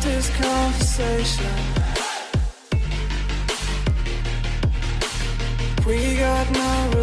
This conversation. We got no